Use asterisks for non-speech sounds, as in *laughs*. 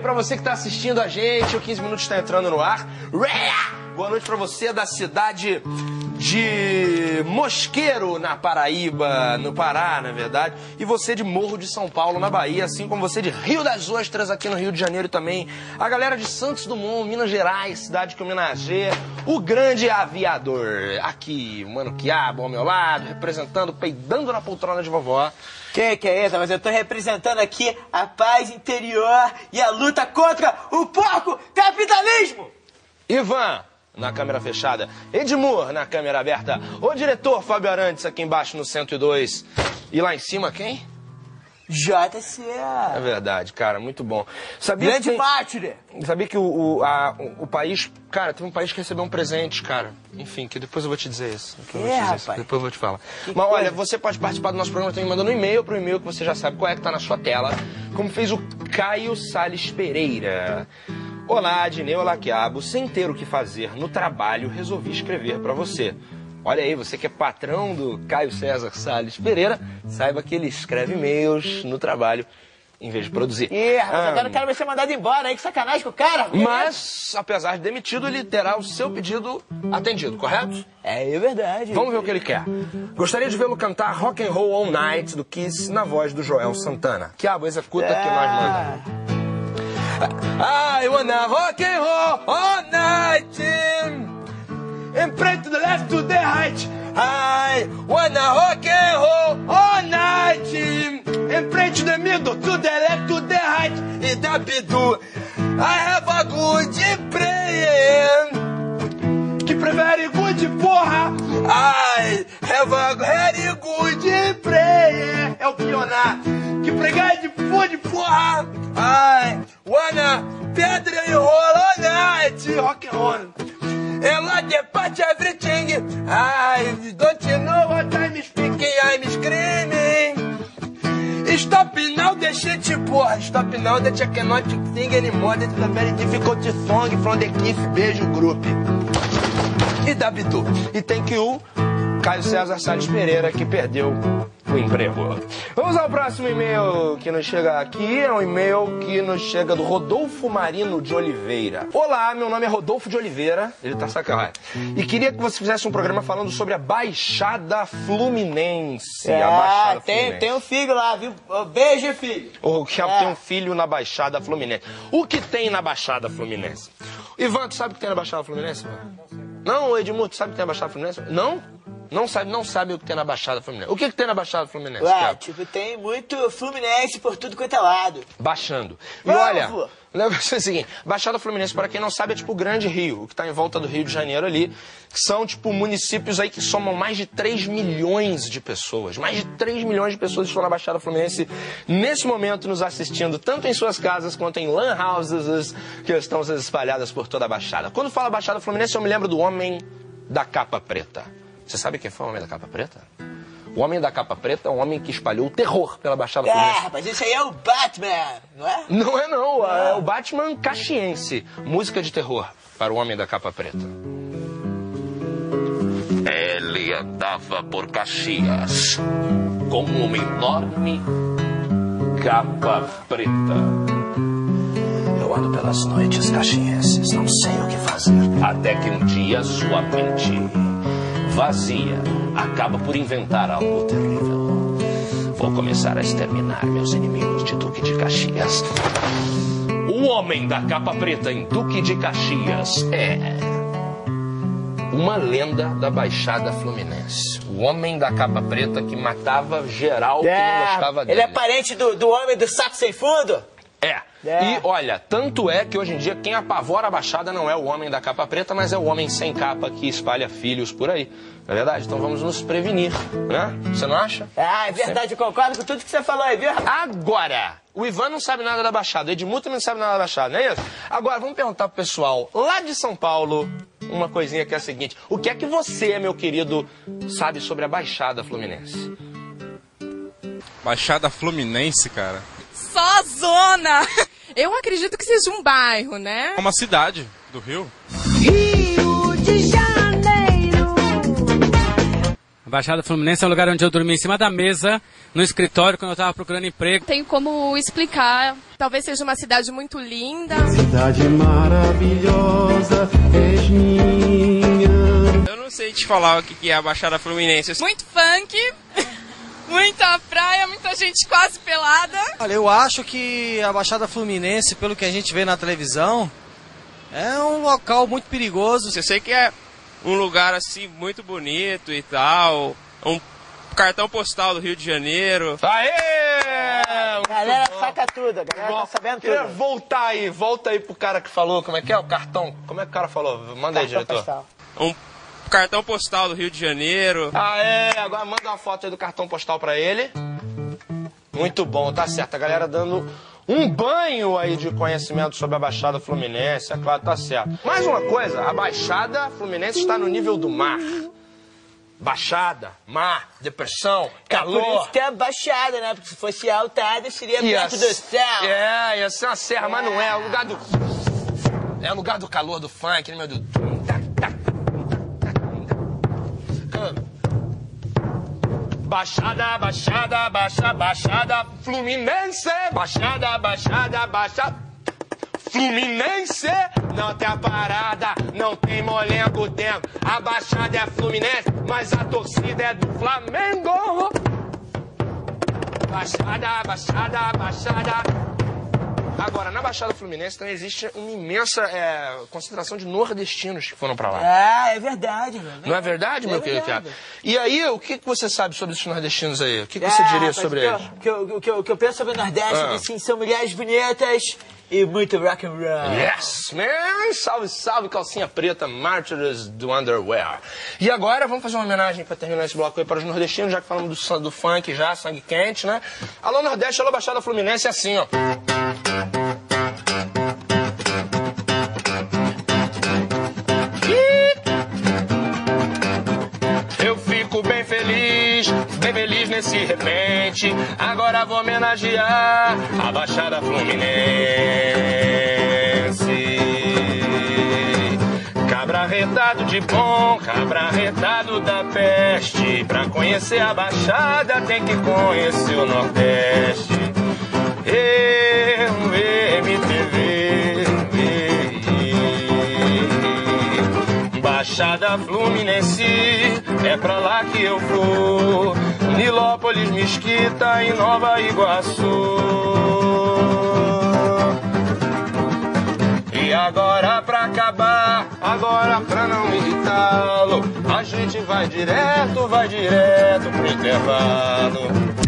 pra você que tá assistindo a gente. O 15 Minutos está entrando no ar. Boa noite pra você da cidade de Mosqueiro, na Paraíba, no Pará, na verdade. E você de Morro de São Paulo, na Bahia. Assim como você de Rio das Ostras, aqui no Rio de Janeiro também. A galera de Santos Dumont, Minas Gerais, cidade que homenageia o grande aviador. Aqui, o Mano Quiabo ao meu lado, representando, peidando na poltrona de vovó. Que que é isso? Mas eu tô representando aqui a paz interior e a luta contra o porco capitalismo! Ivan, na câmera fechada. Edmur, na câmera aberta. O diretor Fábio Arantes, aqui embaixo no 102. E lá em cima, quem? JC. É verdade, cara, muito bom. Sabia Grande que, mártir. sabia que o, o, a- o- o país. Cara, teve um país que recebeu um presente, cara. Enfim, que depois eu vou te dizer isso. Eu vou É, te dizer isso. Depois eu vou te falar. Que Mas olha, coisa. você pode participar do nosso programa também mandando um e-mail pro e-mail que você já sabe qual é que tá na sua tela. Como fez o Caio Sales Pereira. Olá, Adneu Laquiabo. Sem ter o que fazer no trabalho, resolvi escrever pra você. Olha aí, você que é patrão do Caio César Sales Pereira, saiba que ele escreve e-mails no trabalho em vez de produzir. Ih, rapaz, agora o cara vai ser mandado embora aí, que sacanagem com o cara. mas, apesar de demitido, ele terá o seu pedido atendido, correto? É, é verdade. Vamos ver o que ele quer. Gostaria de vê-lo cantar Rock and Roll All Night do Kiss na voz do Joel Santana. Quiabo, executa que nós mandamos. I wanna rock and roll all night. And pray to the left, to the right. I wanna rock and roll all night. And pray to the middle, to the left, to the right. E da bidu. I have a good prayer. Que prefere good porra. I have a very good prayer. É o pionar. Que pregar de food porra. I wanna pedra e rola all night. Rock and roll. Ela de parte everything. I don't know what I'm speaking. I'm screaming. Stop now, the shit, porra. Stop now, that I cannot sing anymore. That's a very difficult song from the Kiss Beijo Group. E da Bidu. E tem que o Caio César Salles Pereira, que perdeu o emprego. Vamos ao próximo e-mail que nos chega aqui. É um e-mail que nos chega do Rodolfo Marino de Oliveira. Olá, meu nome é Rodolfo de Oliveira. Ele tá sacanagem. E queria que você fizesse um programa falando sobre a Baixada Fluminense. a Ah, Baixada tem, Fluminense. tem um filho lá, viu? Beijo, filho. O que É. tem um filho na Baixada Fluminense. O que tem na Baixada Fluminense? Ivan, tu sabe o que tem na Baixada Fluminense? Não, Edmundo, tu sabe o que tem na Baixada Fluminense? Não? Não sabe, não sabe o que tem na Baixada Fluminense. O que, que tem na Baixada Fluminense? Ué, Thiago? tipo, tem muito Fluminense por tudo quanto é lado. Baixando. E Vamos, olha, vô. o negócio é o seguinte, Baixada Fluminense, para quem não sabe, é tipo o Grande Rio, o que está em volta do Rio de Janeiro ali, que são tipo municípios aí que somam mais de 3 milhões de pessoas. Mais de 3 milhões de pessoas estão na Baixada Fluminense nesse momento nos assistindo, tanto em suas casas quanto em lan houses que estão espalhadas por toda a Baixada. Quando fala Baixada Fluminense, eu me lembro do homem da capa preta. Você sabe quem foi o homem da capa preta? O homem da capa preta é um homem que espalhou o terror pela Baixada É, Fluminense. rapaz, esse aí é o Batman, não é? Não é não, é o Batman caxiense. Música de terror para o Homem da Capa Preta. Ele andava por Caxias com uma enorme capa preta. Eu ando pelas noites caxienses, não sei o que fazer. Até que um dia sua mente vazia acaba por inventar algo terrível. Vou começar a exterminar meus inimigos de Duque de Caxias. O homem da capa preta em Duque de Caxias é uma lenda da Baixada Fluminense. O homem da capa preta que matava geral que não gostava dele. ele é parente do, do homem do saco sem fundo? É. É. E olha, tanto é que hoje em dia quem apavora a Baixada não é o homem da capa preta, mas é o homem sem capa que espalha filhos por aí. Não é verdade? Então vamos nos prevenir, né? Você não acha? Ah, é verdade, eu concordo com tudo que você falou aí, viu? Agora, o Ivan não sabe nada da Baixada, o Edmundo também não sabe nada da Baixada, não é isso? Agora, vamos perguntar pro pessoal lá de São Paulo uma coisinha que é a seguinte: o que é que você, meu querido, sabe sobre a Baixada Fluminense? Baixada Fluminense, cara. Só zona! Eu acredito que seja um bairro, né? É uma cidade do Rio. Rio de Janeiro. Baixada Fluminense é o lugar onde eu dormi em cima da mesa, no escritório, quando eu estava procurando emprego. Tem como explicar. Talvez seja uma cidade muito linda. Cidade maravilhosa, és minha. Eu não sei te falar o que é a Baixada Fluminense. Muito funk, *laughs* muita praia, muita gente quase pelada. Olha, eu acho que a Baixada Fluminense, pelo que a gente vê na televisão, é um local muito perigoso. Eu sei que é um lugar assim muito bonito e tal. Um cartão postal do Rio de Janeiro. Aê! Galera saca tudo, a galera Bom, tá sabendo queria tudo. voltar aí, volta aí pro cara que falou, como é que é o cartão? Como é que o cara falou? Manda aí, Cartão diretor. postal. Um cartão postal do Rio de Janeiro. Ah, é, agora manda uma foto aí do cartão postal pra ele. Muito bom, tá certo. A galera dando um banho aí de conhecimento sobre a Baixada Fluminense, é claro, tá certo. Mais uma coisa, a Baixada Fluminense está no nível do mar. Baixada, mar, depressão, Por calor. isso que é baixada, né? Porque se fosse altada, seria Ia perto do céu. É, ia ser uma serra, mas não é. É o lugar do. É o lugar do calor do funk, né, meu Deus? Baixada, baixada, baixa, baixada, Fluminense. Baixada, baixada, baixa. Fluminense não tem a parada, não tem molengo dentro. A baixada é Fluminense, mas a torcida é do Flamengo. Baixada, baixada, baixada. Agora, na Baixada Fluminense também existe uma imensa é, concentração de nordestinos que foram pra lá. Ah, é verdade, mano. Não é verdade, meu É querido. Thiago? E aí, o que, você sabe sobre esses nordestinos aí? O que, você Ah, diria sobre eles? O que, eu- que eu- que eu penso sobre o Nordeste, Ah. assim, são mulheres bonitas e muito rock and roll. Yes, man! Salve, salve, calcinha preta, Martyrs do Underwear. E agora vamos fazer uma homenagem pra terminar esse bloco aí para os nordestinos, já que falamos do, do funk já, sangue quente, né? Alô Nordeste, alô Baixada Fluminense, é assim, ó. Eu fico bem feliz, bem feliz nesse repente. Agora vou homenagear a Baixada Fluminense. Cabra retado de bom, cabra retado da peste. Pra conhecer a Baixada tem que conhecer o Nordeste. Eu, MTV. Baixada Fluminense, é pra lá que eu vou. Nilópolis, Mesquita e Nova Iguaçu. E agora pra acabar, agora pra não irritá-lo, a gente vai direto, vai direto pro intervalo.